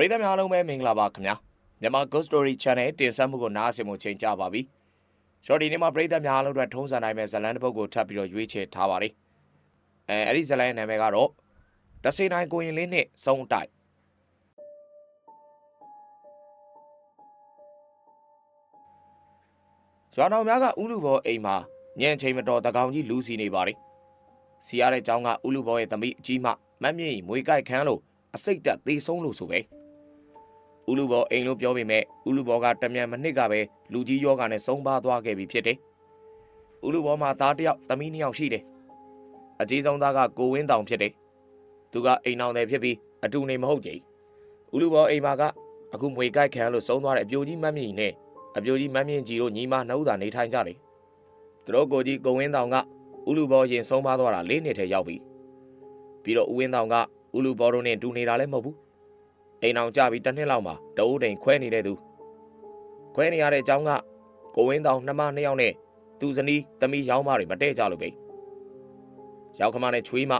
ရိသတ်များအားလုံးပဲမင်္ဂလာပါခင်ဗျာမြန်မာ Ghost Story Channel တင်ဆက်မှုကိုနားဆင်မှုချိန်ကြပါပြီဆိုတော့ဒီနေ့မှာပရိသတ်များအားလုံးအတွက်ထုံးစံတိုင်းပဲဇလန်တစ်ပုဒ်ကိုထပ်ပြီးတော့ရွေးချယ်ထားပါတယ်အဲအဲ့ဒီဇလန်ရဲ့နာမည်ကတော့တဆေတိုင်းကိုရင်လေးနဲ့စုံတိုက်ရွာတော်များကဥလူဘောအိမ်မှာညံချိန်မတော်တကောင်ကြီးလူစီနေပါတယ်စီရတဲ့เจ้าကဥလူဘောရဲ့သမီးအကြီးမမတ်မြင့်မွေကြိုက်ခန်းလို့အစိတ်တက်သေးဆုံးလို့ဆိုပဲ ဥလူဘောအိမ်လို့ပြောပေမဲ့ဥလူဘောကတမြန်မနစ်ကပဲလူကြီးယောဂနဲ့ဆုံးပါသွားခဲ့ပြီဖြစ်တယ်ဥလူဘောမှာသားတစ်ယောက်သမီးနှစ်ယောက်ရှိတယ်အကြီးဆုံးသားကကိုဝင်းတောင်ဖြစ်တယ်သူကအိမ်အောင်တယ်ဖြစ်ပြီးအတူနေမဟုတ်ကြည်ဥလူဘောအိမ်မှာကအခုမွေကြိုက်ခန်းလို့ဆုံးသွားတဲ့အပြိုကြီးမတ်မြင့်နဲ့အပြိုကြီးမတ်မြင့်ကြီးတို့ညီမနှုတ်သာနေထိုင်ကြတယ်သူတို့ကိုကြီးကိုဝင်းတောင်ကဥလူဘောရင်ဆုံးပါသွားတာ၄နှစ်ထဲရောက်ပြီပြီးတော့ဦးဝင်းတောင်ကဥလူဘောတို့နဲ့တူနေတာလည်းမဟုတ်ဘူး အိမ်အောင်ကြပြီးတစ်နှစ်လောက်မှာတအိုးတိန်ခွဲနေတဲ့သူခွဲနေရတဲ့အကြောင်းကကိုဝင်းတောင်နှမနှစ်ယောက်နဲ့သူဇနီးသမီးယောင်းမတွေမတည့်ကြလို့ပဲရောက်ခမနဲ့ချွေးမ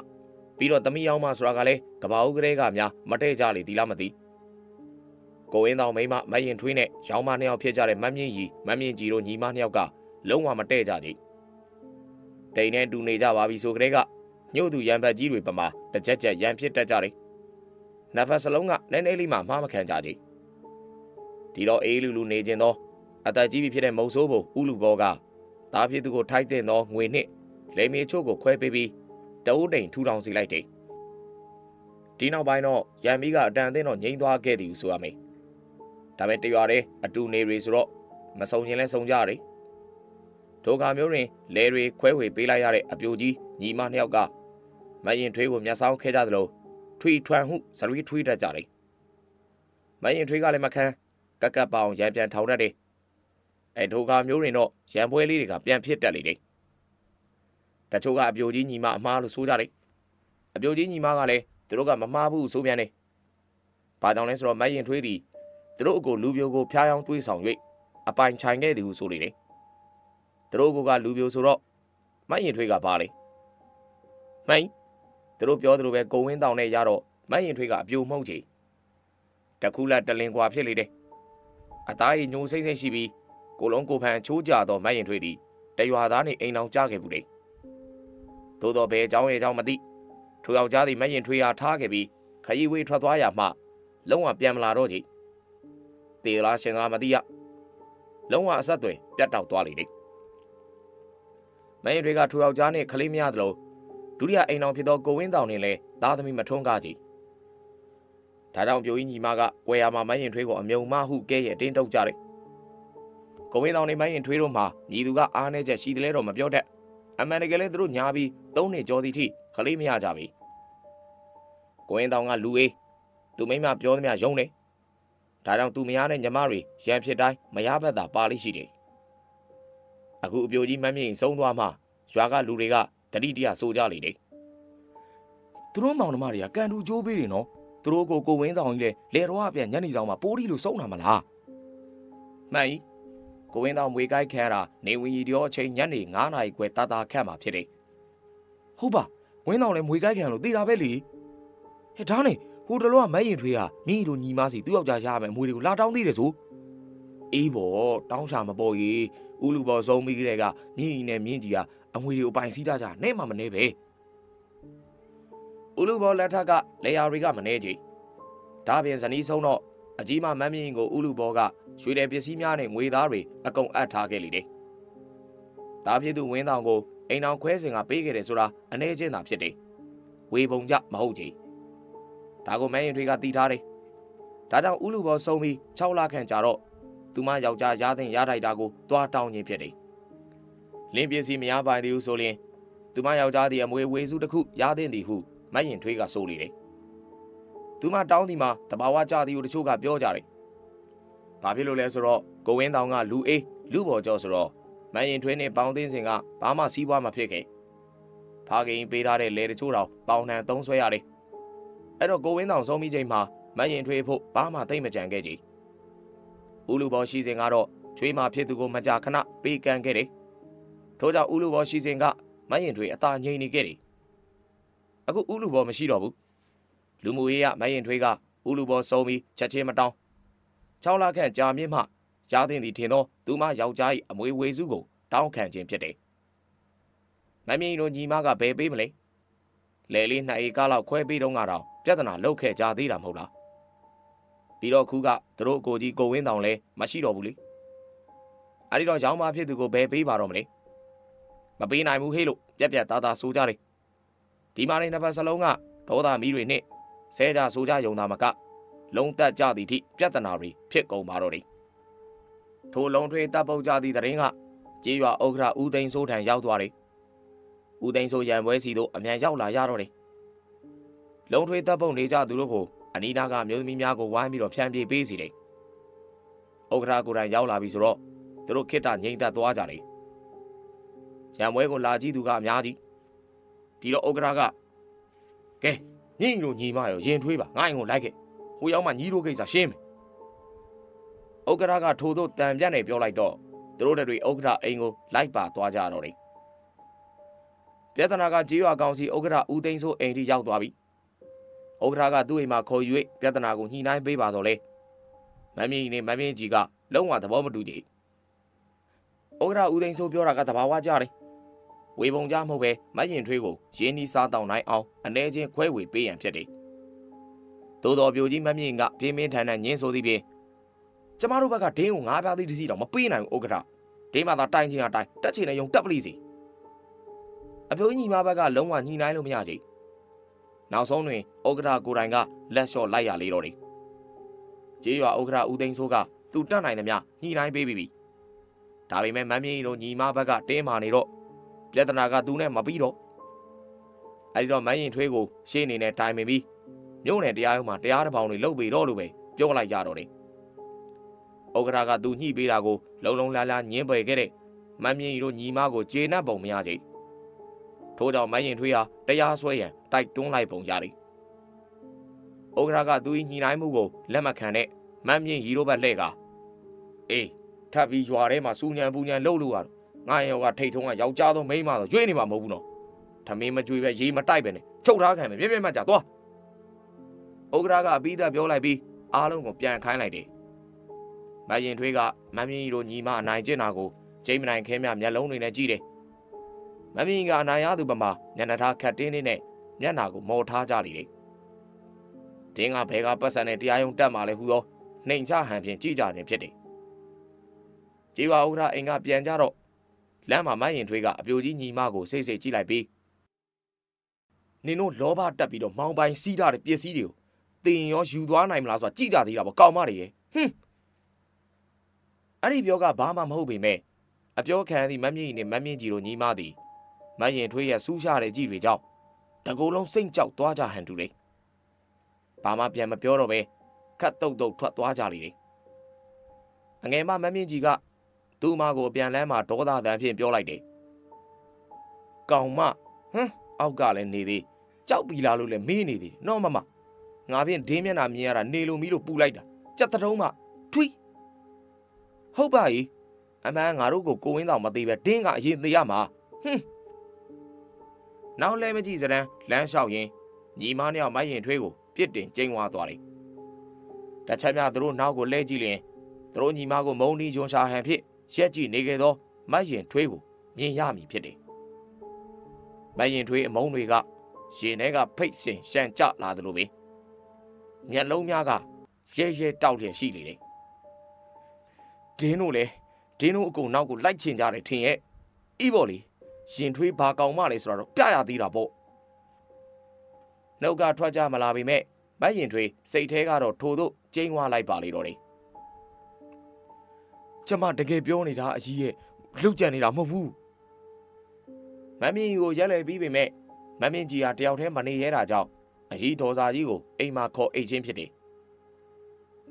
ပြီးတော့သမီးယောင်းမဆိုတာကလည်းကဘာဦးကလေးကများမတည့်ကြလေဒီလားမသိကိုဝင်းတောင်မိမမရင်ထွေးနဲ့ယောင်းမနှစ်ယောက်ဖြစ်ကြတဲ့မမြင့်ကြီးမမြင့်ကြီးတို့ညီမနှစ်ယောက်ကလုံးဝမတည့်ကြကြတိန်နဲ့တူနေကြပါပြီဆိုကြတဲ့ကညို့သူရံဖက်ကြီးတွေပမာတစ်ချက်ချက်ရံဖြစ်တတ်ကြတယ်။ နဖက်စလုံးကနည်းနည်းလေးမှမှားမခံကြကြ။ဒီတော့အေးလူလူနေခြင်းသောအသက်ကြီးပြီဖြစ်တဲ့မုံဆိုးဘုံဥလူဘောကသားဖြစ်သူကိုထိုက်တဲ့သောငွေနှစ်လေမြေချို့ကိုခွဲပေးပြီးတအုပ်တိန်ထူထောင်စီလိုက်တယ်။ဒီနောက်ပိုင်းတော့ရံမီကအတန်အသင်းတော့ငိမ့်သွားခဲ့သည်ဆိုရမယ်။ဒါပေမဲ့တရွာတဲ့အတူနေတွေဆိုတော့မစုံရင်လဲစုံကြရတယ်။ဒုက္ခမျိုးတွင်လဲတွေခွဲဝေပေးလိုက်ရတဲ့အပြိုကြီးညီမနှစ်ယောက်ကမရင်ထွေးကိုမျက်စောင်းခဲကြသလို ထွေထွန်းဟုစရီထွေးတတ်ကြတယ်။မရင်ထွေးကလည်းမခံကက်ကက်ပေါအောင်ရံပြန်ထောင်တတ်တယ်။အဲဒုက္ခမျိုးတွင်တော့ရံပွဲလေးတွေကပြန်ဖြစ်တတ်လေတယ်။တချို့ကအပြိုကြီးညီမအမားလို့ဆိုကြတယ်။အပြိုကြီးညီမကလည်းသူတို့ကမမှားဘူးဆိုပြန်တယ်။ဘာကြောင့်လဲဆိုတော့မရင်ထွေးသည်သူတို့အကိုလူပြိုကိုဖျားယောင်းတွေးဆောင်၍အပိုင်ချိုင်ခဲ့သည်ဟုဆိုလေတယ်။သူတို့ကလူပြိုဆိုတော့မရင်ထွေးကပါလေ။မှန် သူတို့ပြောသလိုပဲကိုဝင်းတောင်နဲ့ရတော့မရင်ထွေးကအပြိုမှုန့်ချေတခုလက်တလင်ကွာဖြစ်လေတယ်အသားရည်ညိုစိမ့်စိမ့်ရှိပြီးကိုလုံးကိုဖန်ချိုးကြတော့မရင်ထွေးသည်တရွာသားနေအိမ်အောင်ကြခဲ့ဘူးလေသို့တော့ဘယ်အကြောင်းရဲ့အကြောင်းမသိထိုယောက်ျားသည်မရင်ထွေးအားထားခဲ့ပြီးခရီးဝေးထွက်သွားရမှလုံးဝပြန်မလာတော့ကြည်တေလားရှင်လားမသိရလုံးဝအဆက်တွေပြတ်တောက်သွားလေတယ်မရင်ထွေးကထိုယောက်ျားနဲ့ခလေးမရသလို ဒုတိယအိမ်တော်ဖြစ်သောကိုဝင်းတောင်နဲ့လည်းသားသမီးမထွန်းကားကြည်ဒါကြောင့်ပြိုကြီးညီမကကွယ်ရမှာမရင်ထွေးကိုအမြုံမဟုကဲရဲ့တင်းတုပ်ကြတယ်ကိုဝင်းတောင်နဲ့မရင်ထွေးတို့မှာညီသူကအားနေချက်ရှိတယ်လဲတော့မပြောတတ်အမှန်တကယ်လဲသူတို့ညာပြီးသုံးနှစ်ကျော်သည့်ထိခလေးမရကြပြီကိုဝင်းတောင်ကလူအေးသူမိမပြောသမျှယုံတယ်ဒါကြောင့်သူမယားနဲ့ညီမတွေရံဖြစ်တိုင်းမရဘက်သာပါလိရှိတယ်အခုအပြိုကြီးမမြင့်ဆုံးသွားမှရွာကလူတွေက တတိတရဆိုကြလေတယ်သူတို့မောင်နှမတွေကကန်တူကျိုးပေးတယ်နော်သူတို့ကိုကိုဝင်းဆောင်ကြီးလေလေတော့အပြန်ညနေဆောင်မှာပိုးတီလို့စုံတာမလားမှန်ကြီးကိုဝင်းဆောင်မွေကိုက်ခန်းတာနေဝင်ရီတော်အချိန်ညနေ9နာရီခွဲတာတာခန့်မှာဖြစ်တယ်ဟုတ်ပါဝင်းဆောင်လည်းမွေကိုက်ခန်းလို့သိတာပဲလေဟဲ့ဒါနဲ့ဟိုတလောကမရင်ထွေးကမိတို့ညီမစီသူ့ယောက်ျားရမယ်မွေတွေကိုလာတောင်းသေးတယ်ဆိုအေးဘောတောင်းချမပေါ်ကြီးဥလူပေါ်ဆုံးပြီးကြတဲ့ကမြင်းကြီးနဲ့မြင်းကြီးက အငွေတွေကိုပိုင်စည်းထားကြနဲ့မှမနေပဲဥလူဘောလက်ထက်ကလေယာတွေကမနေကြဒါပြင်ဇနီးဆုံးတော့အကြီးမမမ်းမြင့်ကိုဥလူဘောကရွှေတယ်ပစ္စည်းများနဲ့ငွေသားတွေအကုန်အပ်ထားခဲ့လေတယ်ဒါဖြစ်သူဝင်းတောင်ကိုအိမ်အောင်ခွဲစင်ကပေးခဲ့တယ်ဆိုတာအနေချင်းသာဖြစ်တယ်ဝေပုံကြမဟုတ်ကြဒါကိုမန်းရင်ထွေးကတီးထားတယ်ဒါကြောင့်ဥလူဘောဆုံးပြီး6လခန့်ကြာတော့သူမယောက်ျားရားတဲ့ရထိုက်တာကိုတွားတောင်းခြင်းဖြစ်တယ် လင်းပစ္စည်းမရပိုင်သေးဘူးဆိုရင်သူမယောက်ျားသည်အမွေဝေစုတစ်ခုရသင့်သည်ဟုမတ်ရင်ထွေးကဆိုလေတယ်။သူမတောင်းသည်မှာတဘာဝကြသည်ဟုတချို့ကပြောကြတယ်။ဘာဖြစ်လို့လဲဆိုတော့ကိုဝင်းတောင်ကလူအေးလူပေါ်ကျော်ဆိုတော့မတ်ရင်ထွေးနဲ့ပေါင်းသိန်းစင်ကဘာမှစီးပွားမဖြစ်ခဲ့။ဖာကိန်ပေးထားတဲ့လေတချို့တော့ပေါင်နှံသုံးဆွဲရတယ်။အဲ့တော့ကိုဝင်းတောင်ဆုံးမိချိန်မှာမတ်ရင်ထွေးဖို့ဘာမှသိမ့်မကြံခဲ့ကြ။ဦးလူပေါ်ရှိစဉ်ကတော့ချွေးမဖြစ်သူကိုမကြာခဏပေးကမ်းခဲ့တယ်။ ထို့ကြောင့်ဥလူဘောရှိစဉ်ကမရင်ထွေအသာငြိမ်နေခဲ့တယ်အခုဥလူဘောမရှိတော့ဘူးလူမှုရေးရမရင်ထွေကဦးလူဘောဆုံးပြီးချက်ချင်းမတောင်း6လခန့်ကြာမြင့်မှရသင့်သည်ထင်သောသူမယောက်ျား၏အမွေဝေစုကိုတောင်းခံခြင်းဖြစ်တယ်။မမြင့်တို့ညီမကဘယ်ပေးမလဲ။လဲလေးနှစ်ဧကလောက်ခွဲပေးတော့ကတော့ပြဿနာလောက်ခဲ့ကြသေးတာမဟုတ်လား။ပြီးတော့ခုကသူတို့ကိုကြီးကိုဝင်းတောင်လဲမရှိတော့ဘူးလေ။အဲဒီတော့ရောင်းမဖြစ်သူကိုဘယ်ပေးပါတော့မလဲ။ မပေးနိုင်ဘူးဟေးလို့ပြက်ပြက်သားသားဆိုကြတယ်။ဒီမာနေနှစ်ဖက်စလုံးကဒေါသမီးတွေနဲ့ဆဲကြဆိုကြယုံသားမက လုံးတက်ကြသည့်ထိပြဿနာတွေဖြစ်ကုန်ပါတော့တယ်။ထိုလုံးထွေးတပ်ပုတ်ကြသည့်တရင်ကကြေးရွာဥက္ကရာဦးသိန်းစိုးထံရောက်သွားတယ်။ဦးသိန်းစိုးရံပွဲစီတို့အမြန်ရောက်လာရတော့တယ်။လုံးထွေးတပ်ပုတ်နေကြသူတို့ကိုအနီးနားကမျိုးသမီးများကိုဝိုင်းပြီးတော့ဖြန့်ပြေးပေးစီတယ်။ဥက္ကရာကိုယ်တိုင်ရောက်လာပြီဆိုတော့သူတို့ခိတ္တငြိမ်သက်သွားကြတယ်။ ရံပွဲကိုလာကြည့်သူကအများကြီးဒီတော့ဥက္ကရာကကဲညီတို့ညီမရောရင်ထွေးပါငါ့အိမ်ကိုလိုက်ခဲ့ဟိုရောက်မှညီတို့ကိစ္စရှင်းမယ်ဥက္ကရာကထိုသို့တန်ပြတ်နေပြောလိုက်တော့သူတို့တွေဥက္ကရာအိမ်ကိုလိုက်ပါသွားကြတော့တယ်ပြဿနာကကြေးရွာကောင်စီဥက္ကရာဦးသိန်းစိုးအိမ်ထိရောက်သွားပြီဥက္ကရာကသူ့အိမ်မှာခေါ်ယူ၍ပြဿနာကိုညှိနှိုင်းပေးပါတော့လေမမင်းနဲ့မမင်းကြီးကလုံးဝသဘောမတူကြဥက္ကရာဦးသိန်းစိုးပြောတာကသဘာဝကျတယ် ဝေပုံကြမဟုတ်ပဲမရင်ထွေးကိုရင်းနှီးစားတောင်းနိုင်အောင်အနေချင်းခွဲဝေပေးရန်ဖြစ်တယ်။သို့တော်ပြိုကြီးမမြင့်ကပြင်းပြင်းထန်ထန်ညင်းဆိုသည်ဖြင့်ကျမတို့ဘက်ကဒင်းကိုငါးပြားသီးတစ်စီးတော့မပေးနိုင်ဘူးဥက္ကဋ္ဌဒင်းမသာတိုင်ချင်းအတိုင်းတက်ချင်တဲ့ယုံတက်ပလိစီအပြိုကြီးညီမဘက်ကလုံးဝညှိနှိုင်းလို့မရကြ။နောက်ဆုံးတွင်ဥက္ကဋ္ဌကိုယ်တိုင်ကလက်လျှော့လိုက်ရလေတော့တယ်။ကြေးရွာဥက္ကဋ္ဌဦးသိန်းစိုးကသူတက်နိုင်သမျှညှိနှိုင်းပေးပြီးပြီ။ဒါပေမဲ့မမ်းမြင့်တို့ညီမဘက်ကတင်းမာနေတော့ ပြဿနာကသူနဲ့မပြီးတော့အဲဒီတော့မန်းရင်ထွေးကိုရှေ့အနေနဲ့တိုင်ပင်ပြီးမြို့နယ်တရားရုံးမှာတရားတစ်ပေါင်တွေလုပ်ပြီးတော့လို့ပဲပြောလိုက်ကြတော့တယ်။ဩကရာကသူညှိပေးတာကိုလုံလုံလားလားညင်းပယ်ခဲ့တဲ့မန်းမြင့်တို့ညီမကိုကျေနပ်ပုံမရကြ။ထို့ကြောင့်မန်းရင်ထွေးဟာတရားစွဲရန်တိုက်တွန်းလိုက်ပုံရတယ်။ဩကရာကသူညှိနှိုင်းမှုကိုလက်မခံတဲ့မန်းမြင့်ရီတို့ဘက်လှဲ့ကအေးထပ်ပြီးရွာထဲမှာစူညံပူညံလှုပ်လို့ရတော့ ငါရောကထိတ်ထုံးကယောက်ျားသောမိန်းမဆိုရွေးနေမှာမဟုတ်ဘူးနော်ထမင်းမကြွေပဲရေမတိုက်ပဲနဲ့ချုပ်ထားခံမယ်ပြင်းပြင်းမှကြာသွားဥက္ကရာကအပြီးသားပြောလိုက်ပြီးအားလုံးကိုပြန်ခိုင်းလိုက်တယ်မရင်ထွေးကမမင်းကြီးတို့ညီမအနိုင်ကျင့်တာကိုကျိမ့်မနိုင်ခဲမြမျက်လုံးတွေနဲ့ကြည့်တယ်မမင်းကအနိုင်ရသူပမာညနေသားခတ်တင်းလေးနဲ့မျက်နာကိုမော်ထားကြလိမ့်တယ်တင်းကဘဲကပတ်စံနဲ့တရားရုံးတက်มาလဲဟူသောနှိမ်ချဟန်ဖြင့်ကြည်ကြခြင်းဖြစ်တယ်ကြေးဝါဥဒ္ဒအိမ်ကပြန်ကြတော့ လမ်းမှာမိုင်းရင်ထွေးကအပြိုကြီးညီမကိုစိတ်စိတ်ကြည့်လိုက်ပြီးနင်တို့လောဘတက်ပြီးတော့မောင်ပိုင်စီးထားတဲ့ပစ္စည်းတွေကိုတင်ရောယူသွားနိုင်မလားဆိုတာကြည့်ကြသေးတာပေါ့ကောင်းမတွေရဲ့ဟွန်းအဲ့ဒီပြောကဘာမှမဟုတ်ပေမဲ့အပြောခံသည့်မမြင့်နဲ့မမြင့်ကြီးတို့ညီမသည်မရင်ထွေးရဲ့စူးရှာတဲ့ကြည့်တွေကြောင့်တကူလုံးစိတ်ကြောက်သွားကြဟန်တူလေဘာမှပြန်မပြောတော့ပဲခတ်တုတ်တုတ်ထွက်သွားကြလေအငယ်မမမြင့်ကြီးက သူ့မကိုပြန်လန်းမှာဒေါသတန်ဖြင့်ပြောလိုက်တယ်။ကောင်မဟမ်အောက်ကလည်းနေသေးကြောက်ပြီလားလို့လည်းမေးနေသေးနော်မမငါဖြင့်ဒင်းမျက်နှာမြင်ရတာနေလိုမီလို့ပူလိုက်တာကြက်တုံးမထွီးဟုတ်ပါ ਈ အမှန်ငါတို့ကိုကိုဝင်းတော်မသေးပဲဒင်းကအရင်သေးရမှာဟွန်းနောက်လဲမကြည့်စရန်လမ်းလျှောက်ရင်ညီမနှစ်ယောက်မိုက်ရင်ထွေးကိုပြစ်တင်ကျိန်းဝါသွားတယ်တချက်များသူတို့နောက်ကိုလဲကြည့်လျင်သူတို့ညီမကိုမုံနီဂျွန်ရှာဟန်ဖြစ် ရက်ကြည့်နေခဲ့သောမတ်ရင်ထွေးကိုမြင်ရမည်ဖြစ်တယ်။မတ်ရင်ထွေးအမုံတွေကရင်ထဲကဖိတ်စင်ရှန်ကြလာသလိုပဲမျက်လုံးများကရဲရဲတောက်လျက်ရှိနေတယ်။ဒင်းတို့လည်းဒင်းတို့အကုန်နောက်ကိုလိုက်ချင်ကြတယ်ထင်ရဲ့။ဤပေါ့လေရင်ထွေးဘာကောင်မလဲဆိုတော့ပြရသေးတာပေါ့။နှုတ်ကထွက်ကြမလာပေမဲ့မတ်ရင်ထွေးစိတ်ထဲကတော့ထိုတို့ကျင်းဝါလိုက်ပါလေတော့တယ် ကျမတကယ်ပြောနေတာအကြီးရဲ့လှုပ်ကြံနေတာမဟုတ်ဘူးမမင်းကြီးကိုရက်လေပြီးပေမဲ့မမင်းကြီးဟာတယောက်တည်းမနေရတာကြောင့်အကြီးဒေါ်စာကြီးကိုအိမ်မှာခေါ်အိတ်ချင်းဖြစ်တယ်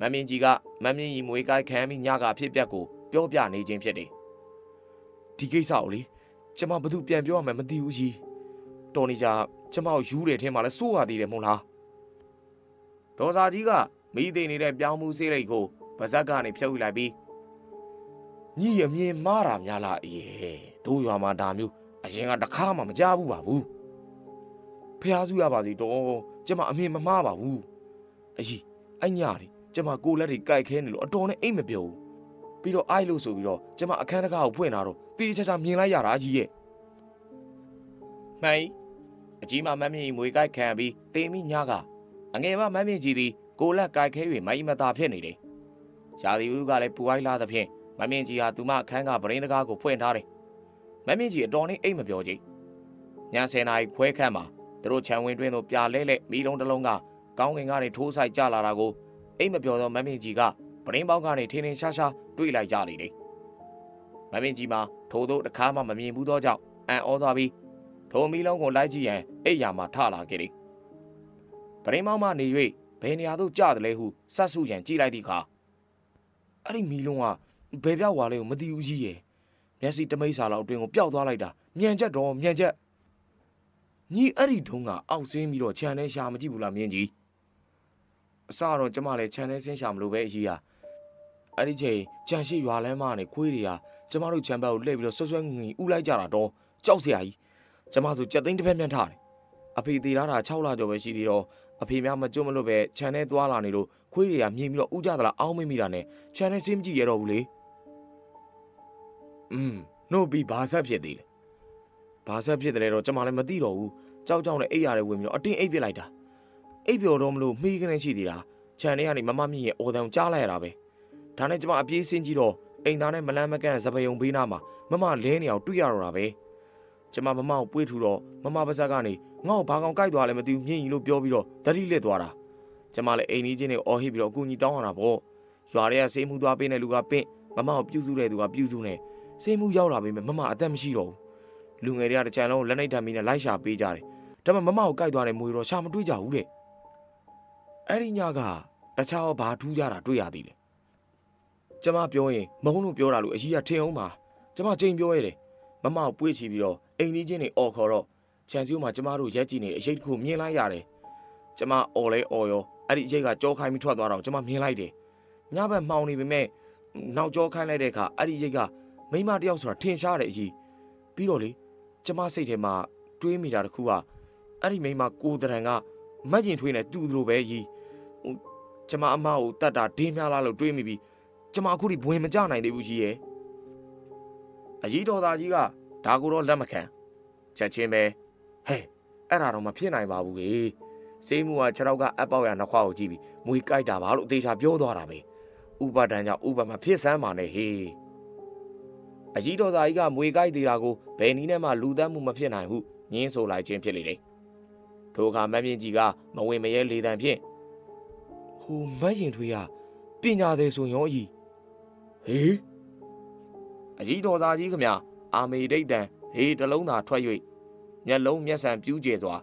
မမင်းကြီးကမမင်းကြီးမွေးကိုက်ခံပြီးညကဖြစ်ပျက်ကိုပြောပြနေခြင်းဖြစ်တယ်ဒီကိစ္စကိုလေကျမဘာလို့ပြန်ပြောရမှမသိဘူးကြီးတော်နေကြကျမကိုယူတယ်ထင်မှလဲစိုးရသေးတယ်မဟုတ်လားဒေါ်စာကြီးကမိသေးနေတဲ့ပြောင်းမှုစေးလိုက်ကိုဗဇက်ကနေဖြုတ်ယူလိုက်ပြီး ညီအမြင်မှားတာများလားအေးတို့ရွာမှာဒါမျိုးအရင်ကတခါမှမကြားဘူးပါဘူးဖះစုရပါစီတော့ကျမအမြင်မမှားပါဘူးအကြီးအဲ့ညလေကျမကိုလက်တွေကြိုက်ခဲနေလို့အတော်နဲ့အိတ်မပြောဘူးပြီးတော့အိုက်လို့ဆိုပြီးတော့ကျမအခန်းတကားကိုဖွင့်လာတော့တီးချာချာမြင်လိုက်ရတာကြီးရဲ့မှန်အကြီးမမမ်းမြင့်မွေကြိုက်ခံပြီးတေမိညကအငယ်မမမ်းမြင့်ကြီးသည်ကိုလက်ကြိုက်ခဲ၍မိုင်းမသာဖြစ်နေတယ်ရာသီဥတုကလည်းပူအိုက်လာသဖြင့် မမ်းမြင့်ကြီးဟာသူမအခန်းကပရင်းတကားကိုဖွင့်ထားတယ်မမ်းမြင့်ကြီးအတော်နဲ့အိတ်မပြောကြီးည10နာရီခွဲခန့်မှာသူတို့ခြံဝင်တွင်းသို့ပြလဲလဲမိလုံးတစ်လုံးကကောင်းကင်ကနေထိုးဆိုင်ကြလာတာကိုအိတ်မပြောသောမမ်းမြင့်ကြီးကပရင်းပေါက်ကနေထင်းထင်းရှားရှားတွေ့လိုက်ကြလေတယ်မမ်းမြင့်ကြီးမှာထိုတို့တစ်ခါမှမမြင်ဘူးသောကြောင့်အံ့ဩသွားပြီးထိုမီလုံးကိုလိုက်ကြည့်ရန်အိတ်ယာမှာထလာခဲ့တယ်ပရင်းပေါက်မှနေ၍ဘယ်နေရာသို့ကျတယ်လဲဟုစတ်ဆုရန်ကြည့်လိုက်သည့်အခါအဲ့ဒီမီလုံးက ဘယ်ပြောက်သွားလဲကိုမသိဘူးကြီးရဲ့မျက်စိတမိတ်စာလောက်အတွင်းကိုပျောက်သွားလိုက်တာမြန်ချက်တော့မြန်ချက်ညီအဲ့ဒီတုန်းကအောက်ဆင်းပြီးတော့ခြံထဲရှာမကြည့်ဘူးလားမြင်းကြီးအစတော့ကျမလည်းခြံထဲဆင်းရှာမလို့ပဲအကြီးဟာအဲ့ဒီချိန်ခြံရှိရွာလမ်းမကနေခွေးတွေကကျမတို့ခြံဘက်ကိုလှည့်ပြီးတော့ဆွဆွဲငငီဥလိုက်ကြတာတော့ကြောက်စရာကြီးကျမဆိုကြက်သိန်းတစ်ဖက်မြန်းထားတယ်အဖေသေးတာ6လကျော်ပဲရှိသေးတော့အဖေများမကြွမလို့ပဲခြံထဲသွားလာနေလို့ခွေးတွေကမြင်ပြီးတော့ဥကြသလားအောင်းမိမိတာနဲ့ခြံထဲဆင်းမကြည့်ရတော့ဘူးလေ อืมနှုတ်ပြီးဘာဆက်ဖြစ်သေးလဲဘာဆက်ဖြစ်တယ်လဲတော့ကျမလည်းမသိတော့ဘူးကြောက်ကြောက်နဲ့အိပ်ရတယ်ဝင်ပြီးတော့အတင်းအိပ်ပစ်လိုက်တာအိပ်ပျော်တော့မလို့မိကနေရှိသေးတာခြံထဲကနေမမမြင့်ရဲ့အော်တန်ကြားလိုက်ရတာပဲဒါနဲ့ကျမအပြေးဆင်းကြည့်တော့အိမ်သားနဲ့မလန်းမကန့်စပယုံဘေးနားမှာမမလဲနေအောင်တွေ့ရတော့တာပဲကျမမမကိုပွေးထူတော့မမပါဇက်ကနေငါ့ကိုဘာကောင်ကြိုက်သွားလဲမသိဘူးမြင့်ကြီးလို့ပြောပြီးတော့တတိလစ်သွားတာကျမလည်းအိမ်ကြီးချင်းတွေအော်ဟစ်ပြီးတော့အကူကြီးတောင်းရတာပေါ့ရွာထဲကဆေးမှုသွားပေးတဲ့လူကပင့်မမကိုပြုစုတဲ့သူကပြုစုနေ စိတ်မှုရောက်လာပေမဲ့မမအသက်မရှိတော့ဘူးလူငယ်တွေကတကြံလုံးလက်နှိပ်ဓာမီနဲ့လိုက်ရှာပေးကြတယ်ဒါပေမဲ့မမကိုကြိုက်သွားတဲ့မွေတော့ရှာမတွေ့ကြဘူးတဲ့အဲ့ဒီညကတခြားဘာထူးကြတာတွေ့ရသေးတယ်ကျမပြောရင်မဟုတ်လို့ပြောတာလို့အကြီးကထင်အောင်ပါကျမချိန်ပြောရတယ်မမကိုပွေ့ချီပြီးတော့အိမ်ကြီးချင်းတွေအော်ခေါ်တော့ခြံစည်းမှာကျမတို့ရက်ကြည့်နေအရေးတစ်ခုမြင်လိုက်ရတယ်ကျမအော်လဲအော်ရောအဲ့ဒီအရေးကကြောခိုင်းပြီးထွက်သွားတော့ကျမမြင်လိုက်တယ်ညဘက်မှောင်နေပေမဲ့နောက်ကြောခိုင်းလိုက်တဲ့အခါအဲ့ဒီရိတ်က မိမတယောက်ဆိုတာထင်ရှားတဲ့အရေးပြီးတော့လေကျမစိတ်ထဲမှာတွေးမိတာတခုကအဲ့ဒီမိမကိုတရံကမက်ကျင်ထွေးနေတူသလိုပဲကြီးဟိုကျမအမကိုတတ်တာဒင်းများလားလို့တွေးမိပြီးကျမအခုထိဘဝင်မကြနိုင်သေးဘူးကြီးရဲ့အကြီးတော်သားကြီးကဒါကိုတော့လက်မခံချက်ချင်းပဲဟဲ့အဲ့ဒါတော့မဖြစ်နိုင်ပါဘူးကေစေးမှုကခြေထောက်ကအပေါက်ရနှစ်ခွားကိုကြည့်ပြီးမွေကြိုက်တာပါလို့အသေးချာပြောသွားတာပဲဥပဒံကြောင့်ဥပမာဖြစ်စမ်းပါနဲ့ဟေး အကြီးတော်သားကြီးကမွေကြိုက်သေးတာကိုဘယ်နည်းနဲ့မှလူသတ်မှုမဖြစ်နိုင်ဟုညင်းဆိုလိုက်ခြင်းဖြစ်လေတယ်ထိုအခါမမြင့်ကြီးကမဝင်မရဲလေတံဖြင့်ဟိုမတ်ရင်ထွေးကပညာသေးဆိုရောအကြီးဟေးအကြီးတော်သားကြီးခမအာမေဒိတ်တံဟေးတလုံးသာထွက်၍မျက်လုံးမျက်စံပြူးကျဲစွာ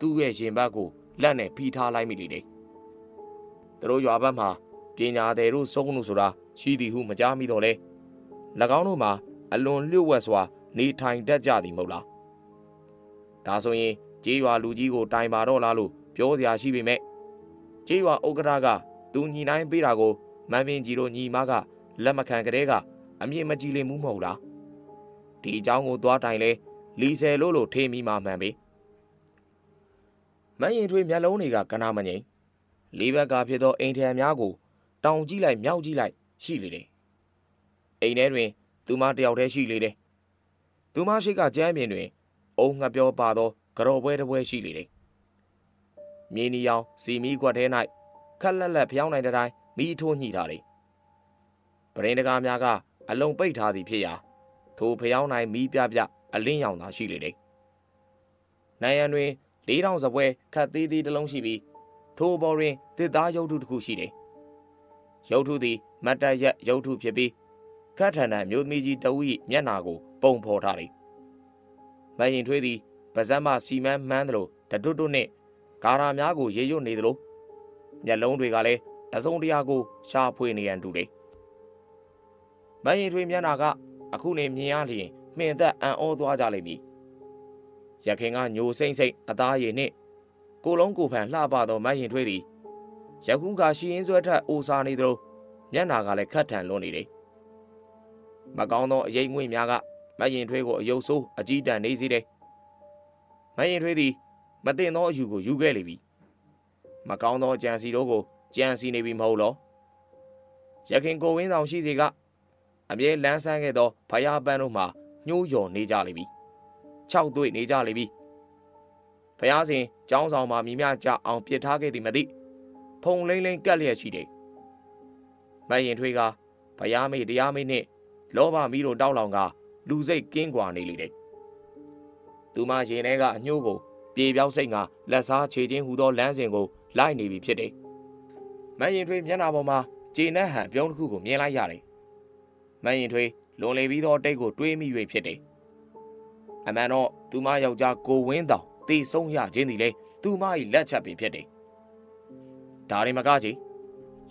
သူ့ရဲ့ရင်ဘတ်ကိုလက်နဲ့ဖိထားလိုက်မိလေတယ်။သူတို့ရွာဘက်မှာပညာသည်တို့စုံလို့ဆိုတာရှိသည်ဟုမကြားမိတော့လေ။၎င်းတို့မှာ အလွန်လျှို့ဝှက်စွာ နေထိုင်တတ်ကြသည်မဟုတ်လား။ဒါဆိုရင်ကြေးရွာလူကြီးကိုတိုင်ပါတော့လားလို့ပြောစရာရှိပေမဲ့ကြေးရွာဥက္ကဋ္ဌကသူညီနိုင်ပေးတာကိုမန်ပင်ကြီးတို့ညီမကလက်မခံကြတဲ့ကအမြင့်မကြည်လင်မှုမဟုတ်လား။ဒီအကြောင်းကိုသွားတိုင်လဲလီဆယ်လို့လို့ထေးမိမှမှန်ပြီမန်ရင်ထွေးမျက်လုံးတွေကကနာမငိမ့်လေးဘက်ကဖြစ်သောအိမ်ထံများကို တောင်ကြည့်လိုက်မြောက်ကြည့်လိုက်ရှိလေတယ်အိမ်ထဲတွင် သူမတယောက်တည်းရှိလေတယ်သူမရှိကကျမ်းပြင်တွင် အုံငှပြောပါသောကြော်ပွဲတစ်ပွဲရှိလေတယ်မြင်းနီယောင်စီမီကွက်ထဲ၌ခက်လက်လက်ဖျောင်းနိုင်တဲ့တိုင်းမိထိုးညှိထားတယ်ပရင်းတကားများကအလုံပိတ်ထားသည်ဖြစ်ရာထိုဖျောင်းနိုင်မီးပြပြအလင်းရောင်သာရှိလေတယ်။နိုင်ရန်တွင်လေးတောင်စပွဲခတ်သေးသေးတစ်လုံးရှိပြီးထိုပေါ်တွင်တစ်သားရုပ်ထုတစ်ခုရှိတယ်။ရုပ်ထုသည်မတ်တက်ရက်ရုပ်ထုဖြစ်ပြီး ခတ်ထန်တန်မျိုးသမီးကြီးတဝိမျက်နာကို ပုံဖော်ထားတယ်။မရင်ထွေးသည်ပါဇက်မစီမန်းမှန်းသလိုတတွတ်တွတ်နှင့်ဂါရာများကိုရေရွတ်နေသလိုမျက်လုံးတွေကလည်းတစုံတရာကိုရှားဖွေနေရန်တူတယ်။မရင်ထွေးမျက်နာကအခုနေမြင်ရလျင်မှင်သက်အံ့ဩသွားကြလိမ့်မည်ရခင်ကညိုစိမ့်စိမ့်အသားရည်နှင့်ကိုလုံးကိုဖန်လှပသောမရင်ထွေးသည်ယခုကရှီရင်ဆွဲထက်အိုစာနေသလိုမျက်နာကလည်းခတ်ထန်လွန်နေတယ် မကောင်းသောအရေးငွေများကမရင်ထွေးကိုအယုတ်ဆိုးအကြီးတန်းနေစေတယ်မရင်ထွေးသည်မတင်သောအယူကိုယူခဲ့လေပြီမကောင်းသောကြံစီတို့ကိုကြံစီနေပြီမဟုတ်လောရခင်ကိုဝင်းဆောင်ရှိစီကအမြဲလန်းဆန်းခဲ့သောဖယားပန်းတို့မှညှိုးယော်နေကြလိမ့်မည်၆တွေ့နေကြလိမ့်မည်ဖယားစဉ်ចောင်းဆောင်မှာမြမြကြအောင်ပြစ်ထားခဲ့သည်မသိဖုံလိမ့်လိမ့်ကက်လျက်ရှိတယ်မရင်ထွေးကဖယားမေတရားမေနှင့် လောဘမီးတို့တောက်လောင်ကလူစိတ်ကင်းကွာနေလေတယ်သူမရင်ထဲကအညှိုးကိုပြေပြောင်းစိတ်ကလက်စားခြေချင်းဟူသောလမ်းစဉ်ကိုလိုက်နေပြီဖြစ်တယ်မရင်ထွေးမျက်နှာပေါ်မှာခြေနဲ့ဟန်ပြုံးတစ်ခုကိုမြင်လိုက်ရတယ်မရင်ထွေးလွန်လေပြီးသောတိတ်ကိုတွေးမိ၍ဖြစ်တယ်အမှန်တော့သူမယောက်ျားကိုဝင်းတောင်တေဆုံးရခြင်းသည်လေသူမ၏လက်ချက်ပင်ဖြစ်တယ်ဒါရင်မကကြီး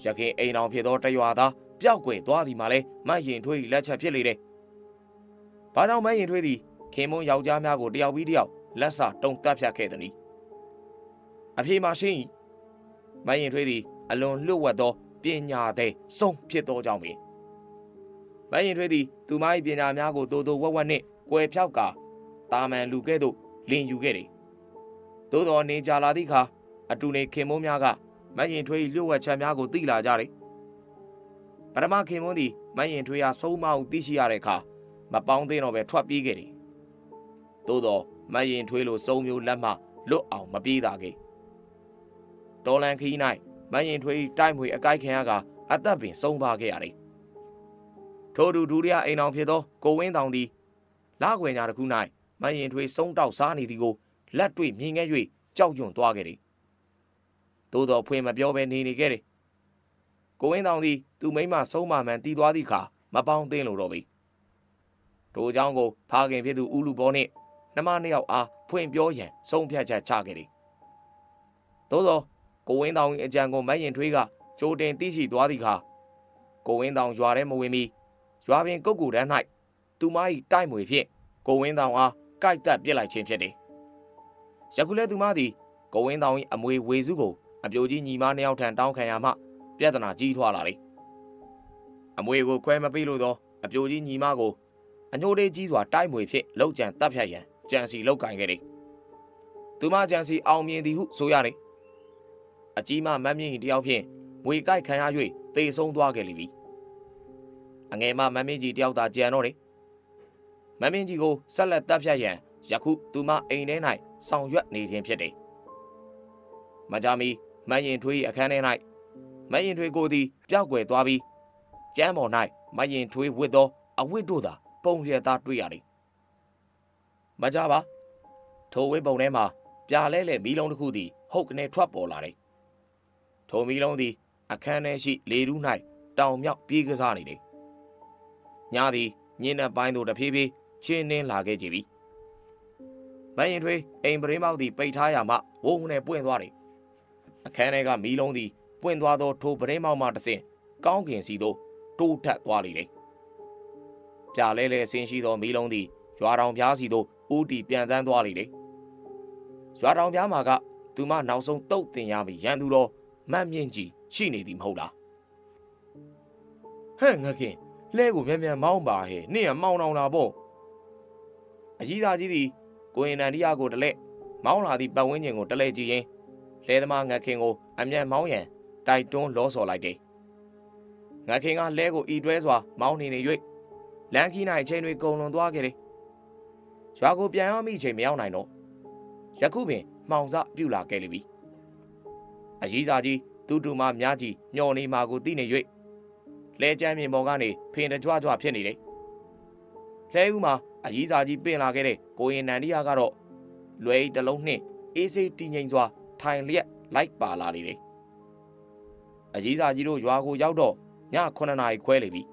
ရခင်အိမ်အောင်ဖြစ်သောတရွာသား ပျောက်ကွယ်သွားသည်မှလည်းမရင်ထွေး၏လက်ချက်ဖြစ်လေတယ်။ဘာကြောင့်မရင်ထွေးသည်ခင်မွန်းယောက်ျားများကိုတယောက်ပြီးတယောက်လက်စတုံတက်ဖြတ်ခဲ့သည်။အဖေမှရှင်း၏မရင်ထွေးသည်အလွန်လွတ်ဝတ်သောပညာသည်စုံဖြစ်သောကြောင့်ပင်မရင်ထွေးသည်သူမ၏ပညာများကိုတိုးတိုးဝက်ဝက်နှင့်ကွယ်ဖြောက်ကတာမန်လူကဲ့သို့လင်ယူခဲ့တယ်။သို့တော်နေကြလာသည့်အခါအတူနေခင်မွန်းများကမရင်ထွေး၏လျှို့ဝှက်ချက်များကိုသိလာကြတယ် ပထမခင်မွန်းသည်မရင်ထွေးအားဆုံးမဟုသိရှိရတဲ့အခါမပေါင်းသေးတော့ပဲထွက်ပြေးခဲ့တယ်သို့တော့မရင်ထွေးလိုစုံမျိုးလက်မှလွတ်အောင်မပြေးတာခဲ့တော်လန်ခီး၌မရင်ထွေးတိုက်မွေအကိုက်ခံရကအသက်ပင်ဆုံးပါခဲ့ရတယ်ထို့သူဒုတိယအိမ်အောင်ဖြစ်သောကိုဝင်းတောင်သည်လာခွေညာတစ်ခု၌မရင်ထွေးဆုံးတောက်စားနေသည်ကိုလက်တွေ့မြင်ခဲ့၍ကြောက်ရွံ့သွားခဲ့တယ်သို့တော်ဖွင့်မပြောဘဲနေနေခဲ့တယ်။ ကိုဝင်းတောင်သည်သူ့မိမဆုံးမမှန်တီးသွားသည့်အခါမပေါင်းသင်းလိုတော့ပြီ။ထို့ကြောင့်ကိုဖာခင်ဖြစ်သူဦးလူဘောနှင့်နှမနှစ်ယောက်အားဖွင့်ပြောရန်ဆုံးဖြတ်ချက်ချခဲ့တယ်။သို့သောကိုဝင်းတောင်၏အကြံကိုမရင်ထွေးကကြိုတင်သိရှိသွားသည့်အခါကိုဝင်းတောင်ရွာထဲမဝင်မီရွာပြင်ကုတ်ကူတန်း၌သူမ၏တိုက်မွေဖြင့်ကိုဝင်းတောင်အားကိုက်တက်ပြစ်လိုက်ခြင်းဖြစ်တယ်။ယခုလဲသူမသည်ကိုဝင်းတောင်၏အမွေဝေစုကိုအပြိုကြီးညီမနှစ်ယောက်ထံတောင်းခံရမှ ပြဿနာကြီးထွားလာတယ်။အမွေကိုခွဲမပေးလို့တော့အပြိုကြီးညီမကိုအညိုလေးကြီးစွာတိုက်မွေဖြင့်လောက်ကြံတပ်ဖြတ်ရန်ကြံစီလောက်ကင်ခဲ့တယ်။သူမကြံစီအောင်မြင်သည်ဟုဆိုရတယ်။အကြီးမမတ်မြင့်တယောက်ဖြင့်မွေကိုက်ခံရ၍တေဆုံးသွားခဲ့လိမ့်မည်။အငယ်မမတ်မြင့်ကြီးတယောက်သာကြံတော့တယ်။မတ်မြင့်ကြီးကိုဆက်လက်တပ်ဖြတ်ရန်ယခုသူမအိမ်ထဲ၌ဆောင်ရွက်နေခြင်းဖြစ်တယ်။မကြမီမန်ရင်ထွေးအခန်းထဲ၌ မန်ရင်ထွေးကိုသည်ပျောက်ကွယ်သွားပြီးကျမ်းပေါ်၌မန်ရင်ထွေးဝစ်သောအဝတ်တို့သာပုံရသားတွေ့ရသည်မကြပါထိုဝိပုံထဲမှာပြာလဲလဲမီးလုံးတစ်ခုသည်ဟုတ်ကနေထွက်ပေါ်လာတယ်ထိုမီးလုံးသည်အခန်းထဲရှိလေတူး၌တောင်မြောက်ပြေးကစားနေတယ်ညသည်ညင်းတဲ့ပိုင်းသို့တဖြည်းဖြည်းချင်းနှင်းလာခဲ့ကြပြီမန်ရင်ထွေးအိမ်ပရင်းမောက်သည်ပိတ်ထားရမှဝုန်းနဲ့ပွင့်သွားတယ်အခန်းထဲကမီးလုံးသည် ပွင့်သွားသောထိုပရင်းမောက်မှတဆင့်ကောင်းကင်စီသို့တိုးထက်သွားလေတယ်။ပြလဲလဲဆင်းရှိသောမီးလုံးသည်ရွာတော်ပြားစီသို့ဦးတီပြန်တန်းသွားလေတယ်။ရွာတော်ပြားမှာကသူမနောက်ဆုံးတုတ်တင်ရပြီးရန်သူတော်မတ်မြင့်ကြီးရှိနေသည်မဟုတ်လား။ဟဲ့ငခင်လဲကိုမြန်မြန်မောင်းပါဟဲ့နင့်ကမောင်းအောင်တာပေါ့။အကြီးသားကြီးသည်ကိုရင်နန်ဒီယာကိုတလဲမောင်းလာသည့်ပတ်ဝန်းကျင်ကိုတလဲကြည့်ရင်လဲသမားငတ်ခင်ကိုအမျက်မောင်းရန် တိုက်တွန်းလောဆော်လိုက်တယ်။ငတ်ခင်ကလဲကိုဤတွဲစွာ မောင်းနေနေ၍လမ်းခီး၌အချိန်တွေကုန်လွန်သွားခဲ့တယ်။ရွာကိုပြန်ရောက်မိချိန်မရောက်နိုင်တော့ယခုပင်မှောင်စပြုလာခဲ့လိမ့်မည်။အကြီးစားကြီးတူတူမှများကြီးညော်နေမှာကိုသိနေ၍လဲကျမ်းမြေပေါ်ကနေဖင်တကြွကြွဖြစ်နေတယ်။လဲဦးမှာအကြီးစားကြီးပင်လာခဲ့တဲ့ကိုရင်နန္ဒီယာကတော့လွယ်တလုံးနှင့်အေးစိတ်တည်ငြိမ်စွာထိုင်လျက်လိုက်ပါလာလေတယ်။ အကြီးစားကြီးတို့ရွာကိုရောက်တော့ည9နာရီခွဲလေပြီ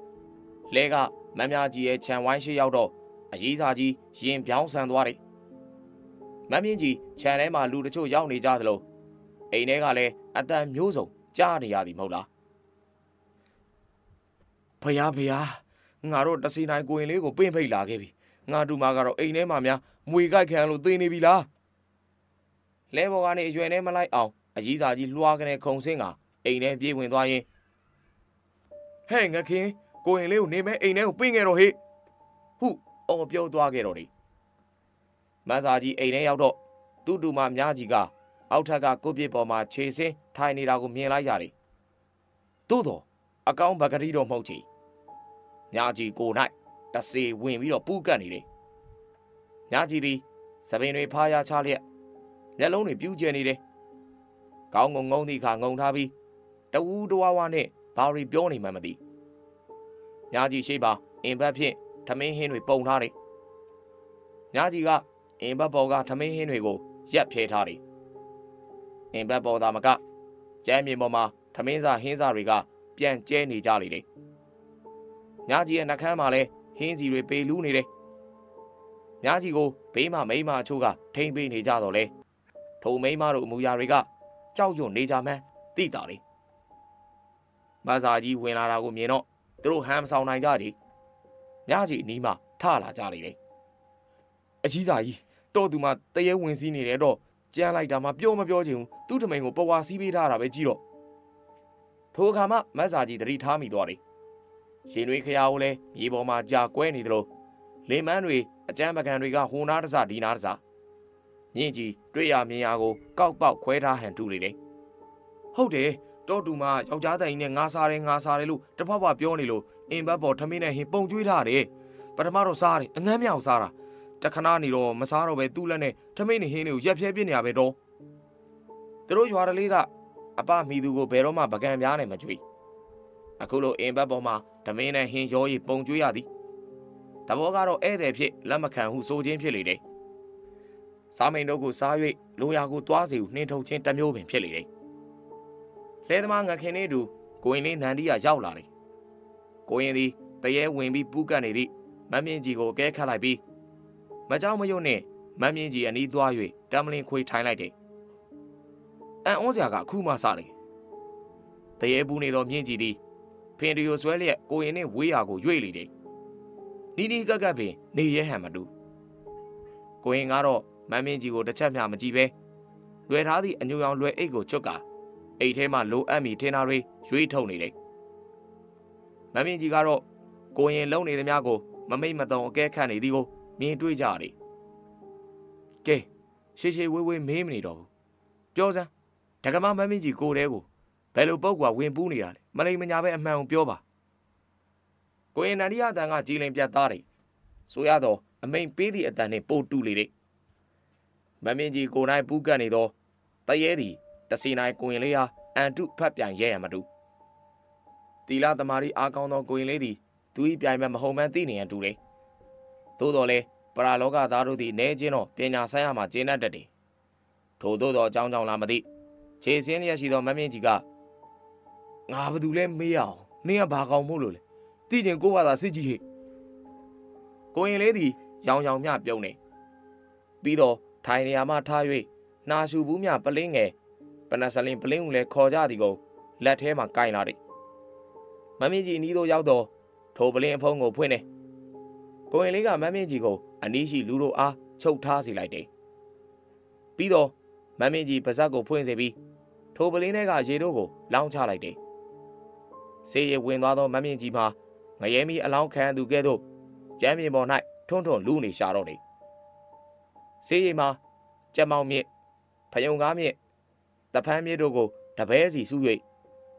။လဲကမမ်းမြကြီးရဲ့ခြံဝိုင်းရှိရောက်တော့အကြီးစားကြီးရင်ပြောင်းဆန်သွားတယ်။မမ်းမြင့်ကြီးခြံထဲမှာလူတချို့ရောက်နေကြသလိုအိမ်ထဲကလည်းအတန်မျိုးစုံကြားနေရသည်မဟုတ်လား။ဖယားဖယားငါတို့တစီနိုင်ကိုရင်လေးကိုပင့်ဖိတ်လာခဲ့ပြီ။ငါတို့မကတော့အိမ်ထဲမှာများမွေကြိုက်ခံလို့သေနေပြီလား။လဲဘော်ကနေအရွယ်နဲ့မလိုက်အောင်အကြီးစားကြီးလွှားကနေခုံဆင်းက အိမ်ထဲပြေးဝင်သွားရင်ဟဲ့ငခင်ကိုရင်လေးကိုနေမဲ့အိမ်ထဲကိုပင်းခဲ့တော့ဟေ့ဟုအော်ပြောသွားခဲ့တော့တယ်မဆာကြီးအိမ်ထဲရောက်တော့သူ့တူမများကြီးကအောက်ထက်ကကိုပြစ်ပေါ်မှာခြေစင်းထိုင်နေတာကိုမြင်လိုက်ရတယ်။သို့တော့အကောင်ဘဂရီတော့မဟုတ်ချီ။ညာကြီးကို၌တစေဝင်ပြီးတော့ပူးကတ်နေတယ်။ညာကြီးသည်သပင်တွေဖားရချလျက်မျက်လုံးတွေပြူးကျနေတယ်။ကောင်းငုံငုံသည့်အခါငုံထားပြီး တဝူးတဝါဝါနဲ့ဘာရီပြောနေမှမသိ။ညာကြီးရှိပါအင်ဘက်ဖြင့်ထမင်းဟင်းတွေပုံထားတယ်။ညာကြီးကအင်ဘက်ပေါ်ကထမင်းဟင်းတွေကိုရက်ဖြဲထားတယ်။အင်ဘက်ပေါ်သားမကကျဲမြေပေါ်မှာထမင်းစားဟင်းစားတွေကပြန်ကျဲနေကြလေတယ်။ညာကြီးရဲ့နှကမ်းမှာလည်းဟင်းစီတွေပေလူးနေတယ်။ညာကြီးကိုဘေးမှာမိမအချို့ကထိမ့်ပေးနေကြတော့လေ။ထုံမိမတို့အမူအရာတွေကကြောက်ရွံ့နေကြမှန်းသိတာလေ။ မဆာကြီးဝင်လာတာကိုမြင်တော့သူတို့ဟမ်ဆောင်နိုင်ကြတယ်။ညာကြီးအနီးမှာထလာကြလေတယ်။အကြီးစားကြီးတော့သူမှတရေဝင်စည်းနေတယ်တော့ကြမ်းလိုက်တာမှပြောမပြောချင်ဘူးသူ့ထမိန်ကိုပဝါစီးပေးထားတာပဲကြည့်တော့ထိုအခါမှမတ်စာကြီးတတိထားမိသွားတယ်ရှင်တွေခရာကိုလည်းမြေပေါ်မှာကြာကွဲနေတယ်လို့လေမန်းတွေအကြမ်းပကံတွေကဟိုနားတစဒီနားတစမြင့်ကြီးတွေ့ရမြင်ရကိုကောက်ပေါက်ခွဲထားဟန်တူနေတယ်ဟုတ်တယ် တော့တူမယောက်ျားတိုင်နဲ့ငါစားတယ်ငါစားတယ်လို့တဖက်ဖက်ပြောနေလို့အင်ဘတ်ပေါ်ထမင်းနဲ့ဟင်ပုံကျွေးထားတယ်ပထမတော့စားတယ်အငမ်းမြောက်စားတာတခဏနေတော့မစားတော့ပဲသူ့လက်နဲ့ထမိတ်နေဟင်းတွေကိုရက်ဖြဲပြစ်နေရပဲတော့သူတို့ရွာတလေးကအပမိသူကိုဘယ်တော့မှပကံပြားနဲ့မကြွေအခုလိုအင်ဘတ်ပေါ်မှာဓမင်းနဲ့ဟင်းရောရီပုံကျွေးရသည်တဘောကတော့ဧည့်သည်ဖြစ်လက်မခံဟုဆိုခြင်းဖြစ်လေတယ်စားမိန်တို့ကိုစား၍လိုရာကိုသွားစီဟုနှင်းထုတ်ခြင်းတစ်မျိုးပင်ဖြစ်လေတယ် လဲသမားငခင်လေးတူကိုရင်လေးနန္ဒီယာရောက်လာတယ်ကိုရင်သည်တရေဝင်ပြီးပူးကတ်နေသည့်မမြင့်ကြီးကိုအကဲခတ်လိုက်ပြီးမကြောက်မရွံ့နဲ့မမ်းမြင့်ကြီးအနီးသွား၍တမလင်ခွေထိုင်လိုက်တယ်။အန်ဩစရာကအခုမှစတယ်။တရေပူနေသောမြင့်ကြီးသည်ဖင်တရီကိုဆွဲလျက်ကိုရင်နှင့်ဝေးရာကိုရွေ့လေတယ်။နီးနီးကပ်ကပ်ပင်နေရဲဟန်မတူ။ကိုရင်ကတော့မမ်းမြင့်ကြီးကိုတစ်ချက်မျှမကြည့်ပဲလွယ်ထားသည့်အညူရောင်လွယ်အိတ်ကိုချွတ်ကာ အိတ်ထဲမှလိုအပ်မိထင်းသားတွေရွေးထုတ်နေတယ်။မမ်းမြင့်ကြီးကတော့ကိုရင်လုံနေသမျှကိုမမိတ်မတုံအကဲခတ်နေသည်ကိုမြင်တွေ့ကြတယ်ကဲရှေးရှေးဝေးဝေးမေးမနေတော့ဘူးပြောစမ်းဒကမမမင်းကြီးကိုတဲကိုဘယ်လိုပုတ်ကွာဝင်ပူးနေတာလဲမလိမ်မညာပဲအမှန်ကိုပြောပါကိုရင်နန္ဒီယတန်ကကြည်လင်ပြတ်သားတယ်ဆိုရတော့အမိန်ပေးသည့်အတန်နဲ့ပို့တူလေတဲ့မမင်းကြီးကိုနိုင်ပူးကတ်နေတော့တရဲသည် တစီနိုင်ကိုရင်လေးဟာအန်တုဖတ်ပြန်ရဲရမှာတူတီလာသမารီအားကောင်းသောကိုရင်လေးသည်သူ၏ပြိုင်မဲ့မဟုတ်မှန်းသိနေရန်တူတယ်သို့တော်လဲပရာလောကသားတို့သည်နေချင်းတော့ပညာဆိုင်ရာမှာကျင်းတတ်တယ်ထို့သောသောအကြောင်းကြောင့်လားမသိခြေစင်းလျက်ရှိသောမမင်းကြီးကငါဘာသူလဲမေးအောင်နင်းကဘာကောင်မို့လို့လဲတိကျင်ကိုဘာသာစစ်ကြီးဟဲ့ကိုရင်လေးသည်ရောင်ရောင်မြပြုံးနေပြီးတော့ထိုင်နေရာမှထား၍နှာရှူဘူးမြပလင်းငယ် ပနစလင်ပလင်းဦးလဲခေါ်ကြသည်ကိုလက်ထဲမှာကင်လာတယ်မမင်းကြီးအနီးသို့ရောက်တော့ထိုပလင်းအဖုံးကိုဖွင့်နေကိုရင်လေးကမမ်းမင်းကြီးကိုအနီးရှိလူတို့အားချုပ်ထားစီလိုက်တယ်။ပြီးတော့မမ်းမင်းကြီးပါဇက်ကိုဖွင့်စေပြီးထိုပလင်းထဲကရေတို့ကိုလောင်းချလိုက်တယ်။ဆေးရဝင်သွားသောမမ်းမင်းကြီးမှာငရဲမီအလောင်းခံသူကဲ့သို့ကျမ်းမြေပေါ်၌ထွန်းထွန်းလူနေရှာတော့တယ်။ဆေးရမှာကြက်မောင်မြင့်ဖယုံကားမြင့် တဖန်းမြင့်တို့ကိုတပဲစီစု၍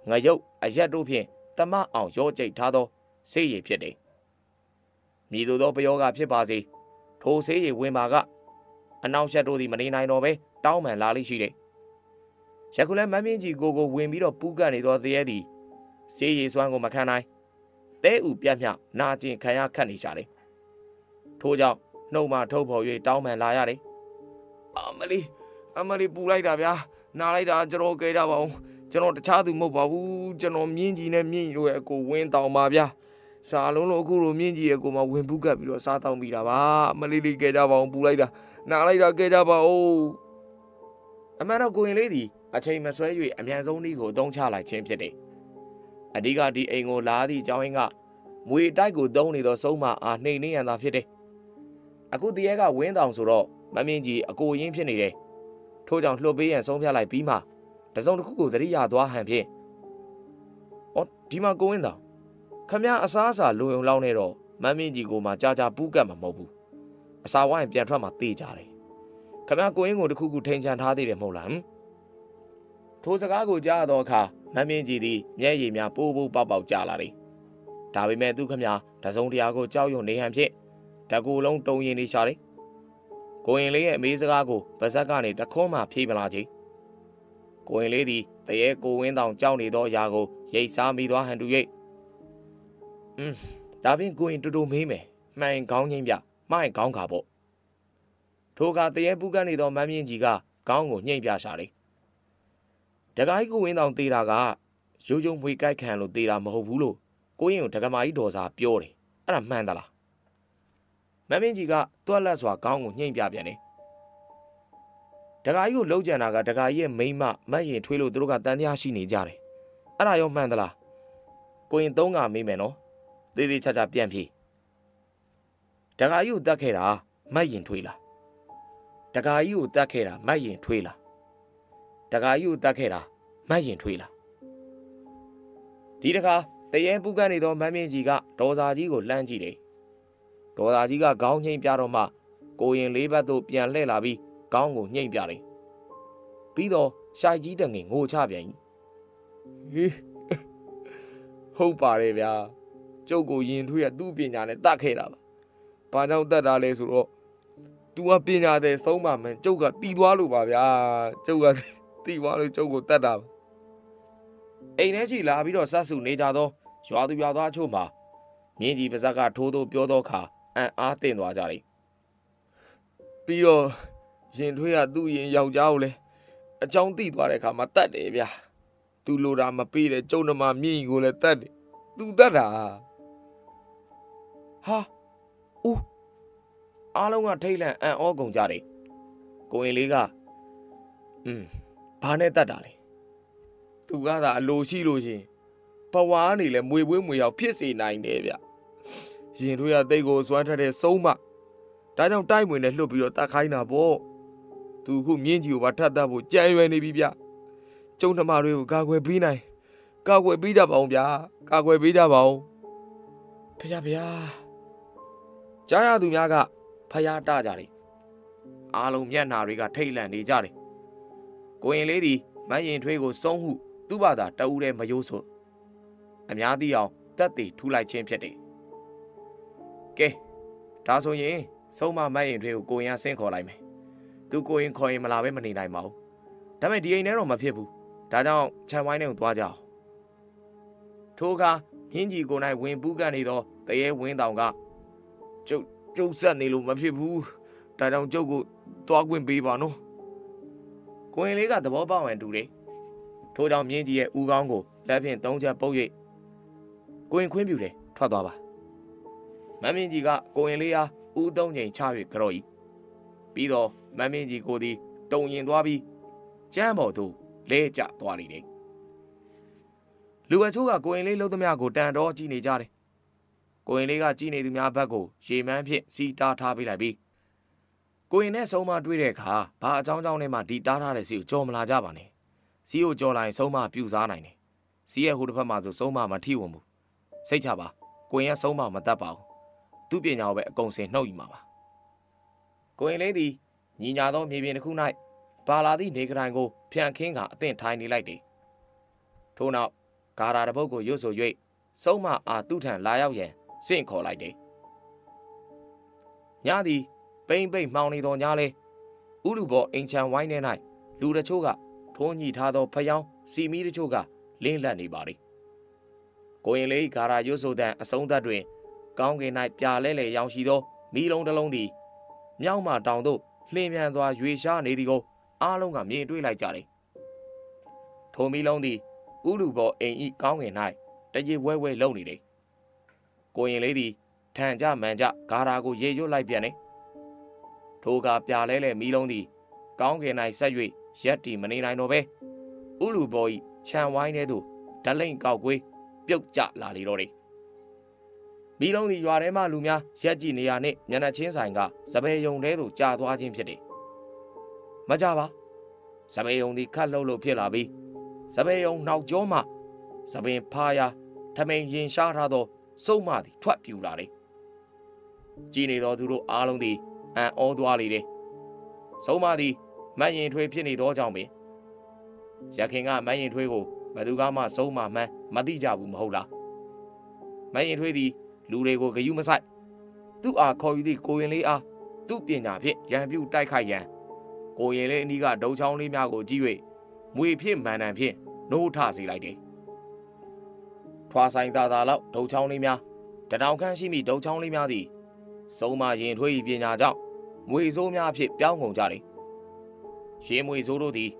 ငရုတ်အရက်တို့ဖြင့်တမအောင်ရောကြိတ်ထားသောဆေးရည်ဖြစ်တယ်။မြည်သူသောပယောဂဖြစ်ပါစေထိုဆေးရည်ဝင်ပါကအနောက်ရှက်တို့သည်မနေနိုင်တော့ပဲတောင်းပန်လာလိမ့်ရှိတယ်ယခုလည်းမမင်းကြီးကိုကိုဝင်ပြီးတော့ပူးကပ်နေသောတရေသည်ဆေးရည်စွမ်းကိုမခံနိုင်တဲဥပြတ်မြနာကျင်ခံရခတ်နေရှာတယ်ထို့ကြောင့်နှုတ်မှထုတ်ဖော်၍တောင်းပန်လာရတယ်အမလီအမလီပူလိုက်တာဗျာ နားလိုက်တာကျွန်တော်ကြဲကြပါအောင်ကျွန်တော်တခြားသူမဟုတ်ပါဘူးကျွန်တော်မြင်းကြီးနဲ့မြင့်ကြီးတို့ရဲ့အကိုဝင်းတောင်ပါဗျာစာလုံးလို့အခုလိုမြင့်ကြီးရဲ့ကိုမှဝင်ဘူးကပ်ပြီးတော့စားတောင်းမိတာပါမလေးလေးကဲကြပါအောင်ပူလိုက်တာနားလိုက်တာကဲကြပါဦးအမှန်တော့ကိုရင်လေးဒီအချိန်မဆွဲ၍အမြန်ဆုံးဤကိုအသုံးချလိုက်ခြင်းဖြစ်တယ်အဓိကဒီအိမ်ကိုလာသည့်အကြောင်းရင်းကမွေတိုက်ကိုတုံးနေသောစုံမအားနှိမ်နေရတာဖြစ်တယ်အခုတရေကဝင်းတောင်ဆိုတော့မမင်းကြီးအကိုရင်းဖြစ်နေတယ် ထို့ကြောင့်လှုပ်ပေးရန်ဆုံးဖြတ်လိုက်ပြီးမှတစုံတစ်ခုကိုသတိရသွားဟန်ဖြင့်ဩဒီမှာကိုဝင်းတောင်ခမအစားအစာလိုုံလောက်နေတော့မမ်းမင်းကြီးကိုမှကြာကြာပူးကတ်မှာမဟုတ်ဘူးအစာဝိုင်းပြန်ထွက်မှတေးကြတယ်ခမကိုရင်းကိုတခုခုထိန်ချန်ထားသေးတယ်မဟုတ်လားဟမ်ထိုစကားကိုကြားသောအခါမမ်းမြင့်ကြီးသည်မျက်ရည်များပိုးပိုးပေါက်ပေါက်ကျလာသည်ဒါပေမဲ့သူခမတစုံတရာကိုကြောက်ရွံ့နေဟန်ဖြင့်တကူလုံးတုံရင်နေရှာတယ် ကိုရင်လေးရဲ့အမေးစကားကိုဗဇက်ကနေတခွန်းမှဖြေးမလာချေကိုရင်လေးသည်တရေကိုဝင်းတောင်ကြောက်နေသောအရာကိုရိတ်စားမိသွားဟန်တူ၍อืมဒါဖြင့်ကိုရင်တူတူမေးမယ်မှန်ခေါင်းငိမ့်ပြမိုင်ခေါင်းခါပေါ့ထိုကတရေပူကနေသောမမ်းမြင့်ကြီးကခေါင်းကိုညှိမ့်ပြရှာတယ်တကိုင်းကိုဝင်းတောင်သေးတာကရိုးရိုးမွေကြိုက်ခံလို့သေးတာမဟုတ်ဘူးလို့ကိုရင်ကိုဒကမာကြီးတော်စာပြောတယ်အဲ့ဒါမှန်သလား မမင်းကြီးကတွက်လက်စွာခေါင်းကိုညှိမ့်ပြပြန်တယ်ဒကာကြီးကိုလှုပ်ကြံတာကဒကာကြီးရဲ့မိန်းမမတ်ရင်ထွေးလို့သူတို့ကတန်တရားရှိနေကြတယ်အဲ့ဒါရောမှန်သလားကိုရင်သုံးကမေးမယ်နော်သေးသေးချာချာပြန်ဖြေဒကာကြီးကိုတတ်ခဲ့တာမတ်ရင်ထွေးလားဒကာကြီးကိုတတ်ခဲ့တာမတ်ရင်ထွေးလားဒကာကြီးကိုတတ်ခဲ့တာမတ်ရင်ထွေးလားဒီတခါတရေပူကနေသောမမ်းမြင့်ကြီးကဒေါ်စာကြီးကိုလှမ်းကြည့်တယ် ဒေါ်စာကြီးကခေါင်းငိမ့်ပြတော့မှကိုရင်လေးဘက်သို့ပြန်လှည့်လာပြီးခေါင်းကိုညှိမ့်ပြတယ်ပြီးတော့ရှိုက်ကြီးတငင်ငိုချပြန်ကြီးဟေးဟုတ်ပါတယ်ဗျာကျုပ်ကိုရင်ထွေးရသူ့ပညာနဲ့တတ်ခဲ့တာပါဘာကြောင့်တတ်တာလဲဆိုတော့ तू ကပညာတဲ့သုံးပါမယ်ကျုပ်ကတီးသွားလို့ပါဗျာကျုပ်ကတီးသွားလို့ကျုပ်ကိုတတ်တာပါအိမ်ထဲချီလာပြီးတော့စတ်စုနေကြသောရွာသူရွာသားချို့မှာမြင်းကြီးပါဇက်ကထိုးထိုးပြောသောအခါ အံ့အားသင့်သွားကြတယ်ပြီးတော့ရင်ထွေးကသူ့ရင်ယောက်ျားကိုလည်းအကြောင်းသိသွားတဲ့အခါမှာတတ်တယ်ဗျာသူလိုတာမပေးတဲ့ကျုံနှမမြင့်ကြီးကိုလည်းတတ်တယ်သူတတ်တာဟာဦးအားလုံးကထိတ်လန့်အံ့ဩကုန်ကြတယ်ကိုရင်လေးကอืมဘာနဲ့တတ်တာလဲသူကသာအလိုရှိလို့ရှင်ဘဝကနေလဲမွေပွေးမွေရောက်ဖြစ်စေနိုင်တယ်ဗျ ရင်တို့ရတိတ်ကိုစွမ်းထက်တဲ့စုံးမဒါကြောင့်တိုက်မွေနဲ့လှုပ်ပြီးတော့တတ်ခိုင်းတာပေါ့သူခုမြင်းကြီးကိုပါထပ်တတ်ဖို့ကြံရွယ်နေပြီဗျကျုံနှမတွေကိုကာကွယ်ပေးနိုင်ကာကွယ်ပေးကြပါအောင်ဗျာကာကွယ်ပေးကြပါအောင်ဖះဖះကြားရသူများကဖះတကြတယ်အားလုံးမျက်နှာတွေကထိတ်လန့်နေကြတယ်ကိုရင်လေးသည်မန်းရင်ထွေးကိုစုံးဟု သူ့ဘာသာတအူးတဲ့မယိုးဆိုအများသိအောင်တက်တည်ထူလိုက်ခြင်းဖြစ်တယ် ကဲဒါဆိုရင်စုံမမန်းရင်ထွေးကိုကိုရင်ဆင့်ခေါ်လိုက်မယ်သူကိုရင်ခေါ်ရင်မလာပဲမနေနိုင်ပါဘူးဒါပေမဲ့ဒီအိမ်ထဲတော့မဖြစ်ဘူးဒါကြောင့်ခြံဝိုင်းထဲကိုသွားကြအောင်ထိုအခါမြင်းကြီးကိုနိုင်ဝင်ပူးကန်နေတော့တရေဝင်းတောင်ကကျုပ်ကျုပ်ဆက်နေလို့မဖြစ်ဘူးဒါကြောင့်ကျုပ်ကိုသွားခွင့်ပေးပါနော်ကိုရင်လေးကသဘောပေါက်ဝင်တူတယ်ထို့ကြောင့်မြင်းကြီးရဲ့ဦးကောင်းကိုလက်ဖြင့်သုံးချက်ပုတ်၍ကိုရင်ခွင့်ပြုတယ်ထွက်သွားပါ မမင်းကြီးကကိုရင်လေးအားဦးသုံးချိန်ချ၍ကြော်ဤပြီးတော့မမင်းကြီးကိုသည်တုံရင်သွားပြီးကျမ်းပေါ်သို့လဲကျသွားလေတယ်လူအချို့ကကိုရင်လေးလှုပ်သမျှကိုတန်တော်ကြည့်နေကြတယ်ကိုရင်လေးကကြည့်နေသူများဘက်ကိုရေမန်းဖြင့်စီတားထားပေးလိုက်ပြီးကိုရင်နဲ့ဆုံးမတွေ့တဲ့အခါဘာအကြောင်းကြောင့်နဲ့မှဒီတားထားတဲ့စီကိုကြော်မလာကြပါနဲ့စီကိုကြော်လိုက်ဆုံးမပြူစားနိုင်တယ်စီရဲ့ဟိုတစ်ဖက်မှာဆိုဆုံးမမထိဝင်ဘူးစိတ်ချပါကိုရင်ကဆုံးမမတတ်ပါဘူး သူ့ပညာကိုပဲအကုန်စင်နှုတ်ယူမှာပါကိုရင်လေးသည်ညီညာသောမြေပြင်တစ်ခု၌ပါလာသည့်နေကတိုင်ကိုဖြန့်ခင်းကအသင့်ထိုင်နေလိုက်တယ်ထို့နောက်ဂါရာတပုတ်ကိုရွတ်ဆို၍ဆုံးမအားသူ့ထံလာရောက်ရန်စင့်ခေါ်လိုက်တယ်ညသည်ပိမ့်ပိမ့်မှောင်နေသောညလဲဥလူဘောအိမ်ချံဝိုင်းထဲ၌လူတချို့ကထိုးညှိထားသောဖျောင်းစီမီတချို့ကလင်းလက်နေပါလေကိုရင်လေးဂါရာရွတ်ဆိုတဲ့အဆုံးသတ်တွင် ကောင်းကင်၌ပြာလဲလေရောင်ရှိသောမိလုံးတစ်လုံးသည်မြောက်မှတောင်သို့လှင်မြန်စွာရွေရှားနေသည်ကိုအားလုံးကမြင်တွေ့လိုက်ကြတယ်ထိုမိလုံးသည်ဥလူဘောအိမ်ဤကောင်းကင်၌တရေဝဲဝဲလုံနေတယ်ကိုရင်လေးသည်ထန်ကြမှန်ကြဂါရာကိုရေရွတ်လိုက်ပြန်တယ်ထိုကပြလဲလဲမီးလုံးသည်ကောင်းကင်၌ဆက်၍ရက်တီမနေနိုင်တော့ပဲဥလူဘောဤခြံဝိုင်းထဲသို့ဓလိန်ကောက်ကွေးပြုတ်ကျလာလေတော့တယ် မီးလုံးသည်ရွာထဲမှလူများရက်ကြည့်နေရနှင့်မျက်နှာချင်းဆိုင်ကစပယ်ယုံထဲသို့ကြာသွားခြင်းဖြစ်တယ်မကြပါစပယ်ယုံသည်ခတ်လှုပ်လို့ဖြစ်လာပြီးစပယ်ယုံနောက်ကျောမှစပင်ဖားရာထမိန်ရင်ရှားထားသောစုံမသည်ထွက်ပြူလာတယ်ကြည်နေသောသူတို့အားလုံးသည်အံ့ဩသွားလေတယ်စုံမသည်မတ်ရင်ထွေးဖြစ်နေသောကြောင့်ပင်ရခင်ကမရင်ထွေးကိုဘယ်သူကမှစုံမမှန်းမသိကြဘူးမဟုတ်လားမရင်ထွေးသည် လူတွေကိုဂယုမဆိုင်သူ့အားခေါ်ယူသည့်ကိုရင်လေးအားသူ့ပညာဖြင့်ရန်ပြုတိုက်ခိုက်ရန်ကိုရင်လေးအနီးကဒုံချောင်းလေးများကိုကြည့်၍မွေဖြစ်မှန်တန်ဖြင့်နိုးထစေလိုက်တယ်ထွာဆိုင်သာသာလောက်ဒုံချောင်းလေးများတတောင်ခန့်ရှိမိဒုံချောင်းလေးများသည်စုံမရင်ထွေး၏ပညာကြောင့်မွေဆိုးများဖြင့်ပြောင်းကုန်ကြတယ်ရင်မွေဆိုးတို့သည်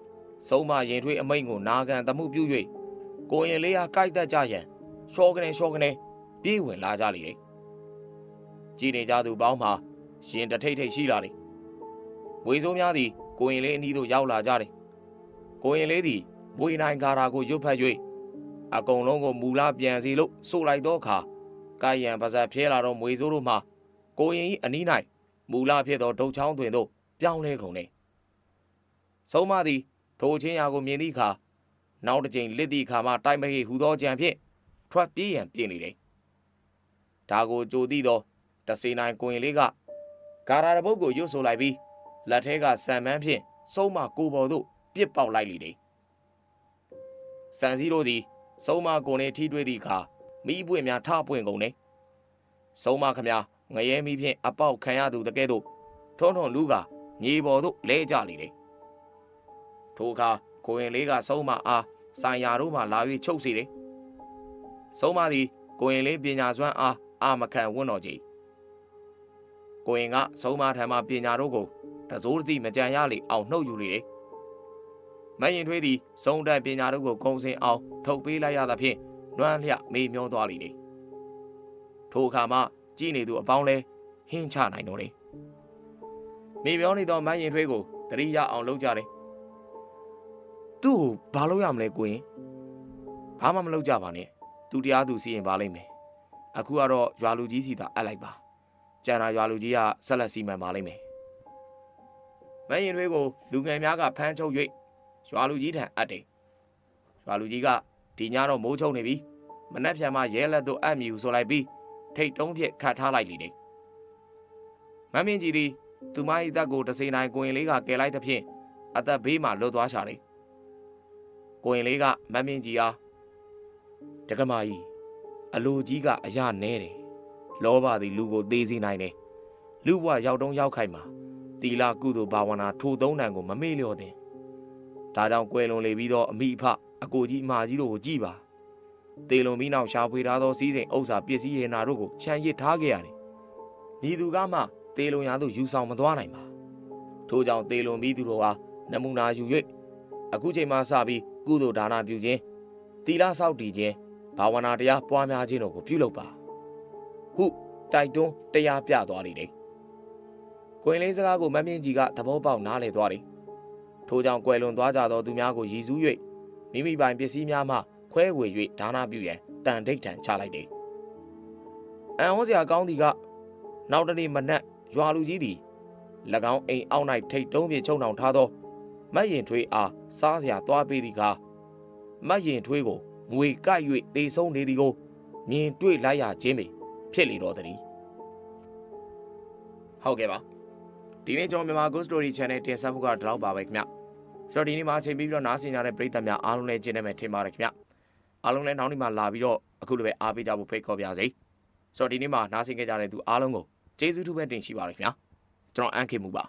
စုံမရင်ထွေးအမိန့်ကိုနာခံသမှုပြု၍ကိုရင်လေးအားကြိုက်တတ်ကြရန်ရှောကနေရှောကနေ ပြေးဝင်လာကြလေတယ်ကြည်နေကြသူပေါင်းမှာရင်တထိတ်ထိတ်ရှိလာတယ်မွေဆိုးများသည်ကိုရင်လေးအနီးသို့ရောက်လာကြတယ်ကိုရင်လေးသည်မွေနိုင်ကာရာကိုရွတ်ဖက်၍အကုန်လုံးကိုမူလာပြန်စီလို့ဆိုလိုက်သောအခါကာယံပါဇက်ဖျဲလာသောမွေဆိုးတို့မှကိုရင်၏အနီး၌မူလာဖြစ်သောဒုတ်ချောင်းတွင်သို့ပြောင်းလဲကုန်တယ်ဆုံးမသည်ထိုချင်းရာကိုမြင်သည့်အခါနောက်တစ်ကြိမ်လစ်သည့်အခါမှတိုက်မဟိဟူသောကြံဖြင့်ထွက်ပြေးရန်ပြင်နေတယ် ဒါကိုကြိုသိသောတစေနိုင်ကိုရင်လေးကဂါရာတပုတ်ကိုရွတ်ဆိုလိုက်ပြီးလက်ထဲကဆံမန်းဖြင့်စုံမကိုပေါ်သို့ပြစ်ပေါက်လိုက်လေတယ်။စံစည်းတို့သည်စုံမကိုနဲ့ထိတွေ့သည့်အခါမိပွင့်များထပွင့်ကုန်တယ်။စုံမခမငရဲမိဖြင့်အပေါက်ခံရသူတကဲ့သို့ထုံထုံလူကမြေပေါ်သို့လဲကျလေတယ်။ထိုအခါကိုရင်လေးကစုံမအားဆိုင်ရာတို့မှလာ၍ချုပ်စီတယ်။စုံမသည်ကိုရင်လေးပညာစွမ်းအား အာမခံဝွန်းတော်ကြည်။ကိုရင်ကစုံမထံမှပညာတို့ကိုတစိုးတစီမကြံရလေအောင်နှုတ်ယူလေတယ်။မရင်ထွေးသည်စုံတက်ပညာတို့ကိုကုံစင်အောင် ထုတ်ပေးလိုက်ရသဖြင့်နွမ်းလျမေးမျောသွားလေတယ်။ထိုအခါမှကြည်နေသူအပေါင်းလဲဟင်းချနိုင်တော့တယ်။မေပြောနေသောမရင်ထွေးကိုတတိယအောင်လုပ်ကြတယ်။သူ့ကိုဘာလုပ်ရမလဲကိုရင်။ဘာမှမလုပ်ကြပါနဲ့။သူတရားသူစီရင်ပါလိမ့်မယ်။ အခုကတော့ရွာလူကြီးစီသာအပ်လိုက်ပါ။ကျန်တာရွာလူကြီးကဆက်လက်စီမံပါလိမ့်မယ်။မရင်တွေကိုလူငယ်များကဖမ်းချုပ်၍ရွာလူကြီးထံအပ်တယ်။ရွာလူကြီးကဒီညတော့မိုးချုံနေပြီ။မနှက်ဖြံမှရဲလက်တို့အပ်မြူဆိုလိုက်ပြီးထိတ်တုံးဖြင့်ခတ်ထားလိုက်လေတယ်။မမင်းကြီးသည်သူမ၏တက်ကိုတစိနိုင်ကိုရင်လေးကကယ်လိုက်သဖြင့်အသက်ဘေးမှလွတ်သွားရှာတယ်။ကိုရင်လေးကမမင်းကြီးအားတက္ကမကြီး အလိုကြီးကအရနဲတယ်။လောဘသည်လူကိုသေးစေနိုင်တယ်။လူဘဝရောက်တုံးရောက်ခိုက်မှာတီလာကုသိုလ်ဘာဝနာထိုသုံးနံကိုမမေ့လျော့သင်ဒါကြောင့်ကွယ်လွန်လေပြီးတော့အမိအဖအကိုကြီးအမကြီးတို့ကိုကြည်ပါတေလွန်ပြီးနောက်ရှာဖွေထားသောစီးစိမ်ဥစ္စာပစ္စည်းရေနာတို့ကိုခြံရစ်ထားခဲ့ရတယ်မိသူကမှတေလွန်ရာသို့ယူဆောင်မသွားနိုင်ပါထို့ကြောင့်တေလွန်ပြီးသူတို့ဟာနမူနာယူ၍အခုချိန်မှစပြီးကုသိုလ်ဒါနပြုခြင်းတီလာဆောက်တည်ခြင်း ဘာဝနာတရားပွားများခြင်းတို့ကိုပြုလုပ်ပါဟုတိုက်တွန်းတရားပြသွားလေတယ်ကွင်လေးစကားကိုမမြင့်ကြီးကသဘောပေါက်နားလည်သွားတယ်။ထို့ကြောင့်ကွယ်လွန်သွားကြသောသူများကိုရည်စူး၍မိမိပိုင်ပစ္စည်းများမှခွဲဝေ၍ဒါနပြုရန်တန်ဒိတ်ထံချလိုက်တယ်။အံဟောစရာကောင်းသည်ကနောက်တနေ့မနက်ရွာလူကြီးသည်၎င်းအိမ်အောက်၌ထိတ်တုံးပြေချုံနှောင်ထားသောမတ်ရင်ထွေးအားစားစရာသွားပေးသည်ကမတ်ရင်ထွေးကို ငွေကပ်၍တေဆုံးနေသည်ကိုမြင်တွေ့လိုက်ရခြင်းပင်ဖြစ်လေတော့သည်ဟုတ်ကဲ့ပါဒီနေ့ကျွန်တော်မြန်မာ Ghost Story Channel တင်ဆက်မှုကတော့ဒီလောက်ပါပဲခင်ဗျဆိုတော့ဒီနေ့မှာအချိန်ပြီးပြီးတော့နားဆင်ကြတဲ့ပရိသတ်များအားလုံးလည်းကျင်းနေမယ်ထင်ပါတယ်ခင်ဗျအားလုံးလည်းနောက်နေ့မှာလာပြီးတော့အခုလိုပဲအားပေးကြဖို့ဖိတ်ခေါ်ပါရစေဆိုတော့ဒီနေ့မှာနားဆင်ကြတဲ့သူအားလုံးကိုကျေးဇူးထူးပဲတင်ရှိပါတယ်ခင်ဗျကျွန်တော်အန်ခေမှုပါ